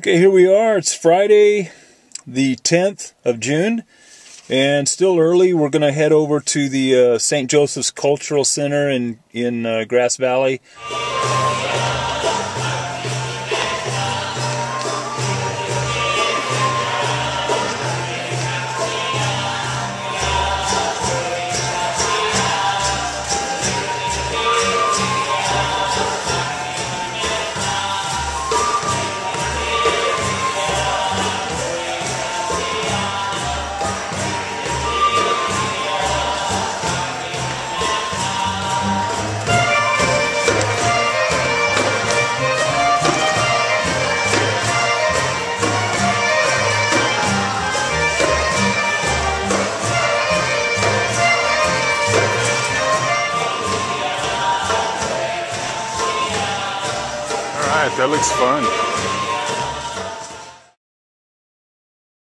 Okay, here we are. It's Friday, the 10th of June, and still early. We're going to head over to the uh, St. Joseph's Cultural Center in in uh, Grass Valley. All right, that looks fun.